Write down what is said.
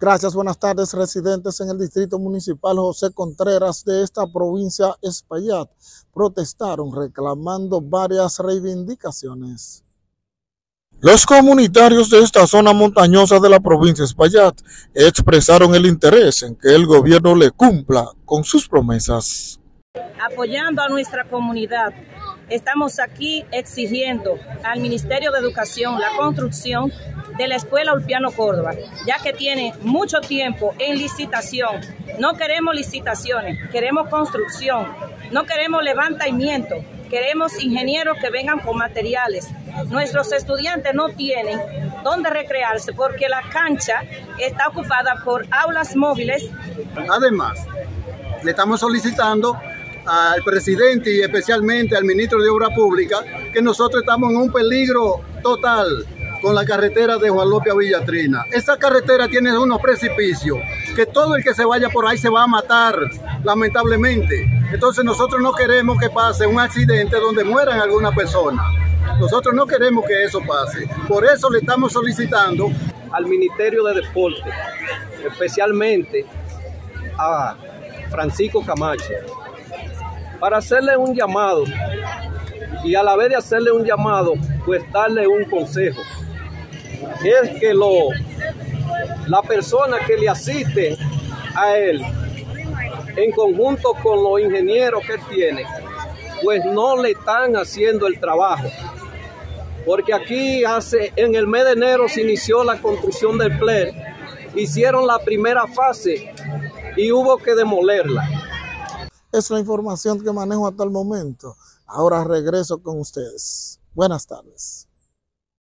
Gracias, buenas tardes. Residentes en el Distrito Municipal José Contreras de esta provincia Espaillat protestaron reclamando varias reivindicaciones. Los comunitarios de esta zona montañosa de la provincia Espaillat expresaron el interés en que el gobierno le cumpla con sus promesas. Apoyando a nuestra comunidad, estamos aquí exigiendo al Ministerio de Educación la construcción de la Escuela Ulpiano Córdoba, ya que tiene mucho tiempo en licitación. No queremos licitaciones, queremos construcción, no queremos levantamiento, queremos ingenieros que vengan con materiales. Nuestros estudiantes no tienen dónde recrearse porque la cancha está ocupada por aulas móviles. Además, le estamos solicitando al presidente y especialmente al ministro de Obra Pública que nosotros estamos en un peligro total con la carretera de Juan López a Villatrina. Esa carretera tiene unos precipicios que todo el que se vaya por ahí se va a matar, lamentablemente. Entonces nosotros no queremos que pase un accidente donde mueran alguna persona. Nosotros no queremos que eso pase. Por eso le estamos solicitando al Ministerio de Deporte, especialmente a Francisco Camacho, para hacerle un llamado y a la vez de hacerle un llamado, pues darle un consejo es que lo, la persona que le asiste a él, en conjunto con los ingenieros que él tiene, pues no le están haciendo el trabajo. Porque aquí hace, en el mes de enero se inició la construcción del PLER, hicieron la primera fase y hubo que demolerla. Es la información que manejo hasta el momento. Ahora regreso con ustedes. Buenas tardes.